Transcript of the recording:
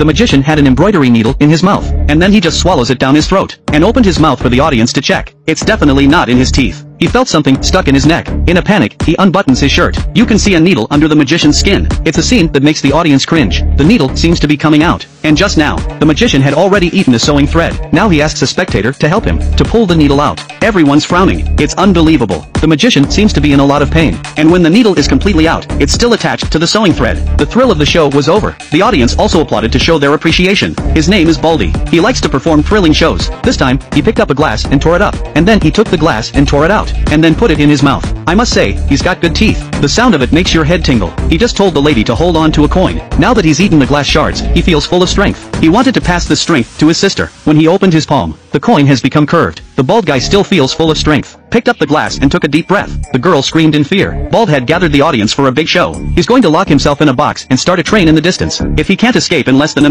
the magician had an embroidery needle in his mouth, and then he just swallows it down his throat, and opened his mouth for the audience to check. It's definitely not in his teeth. He felt something stuck in his neck. In a panic, he unbuttons his shirt. You can see a needle under the magician's skin. It's a scene that makes the audience cringe. The needle seems to be coming out. And just now, the magician had already eaten the sewing thread. Now he asks a spectator to help him, to pull the needle out. Everyone's frowning. It's unbelievable. The magician seems to be in a lot of pain. And when the needle is completely out, it's still attached to the sewing thread. The thrill of the show was over. The audience also applauded to show their appreciation. His name is Baldy. He likes to perform thrilling shows. This time, he picked up a glass and tore it up. And then he took the glass and tore it out. And then put it in his mouth. I must say, he's got good teeth. The sound of it makes your head tingle. He just told the lady to hold on to a coin. Now that he's eaten the glass shards, he feels full of strength. He wanted to pass this strength to his sister. When he opened his palm, the coin has become curved. The bald guy still feels full of strength. Picked up the glass and took a deep breath. The girl screamed in fear. Baldhead gathered the audience for a big show. He's going to lock himself in a box and start a train in the distance. If he can't escape in less than a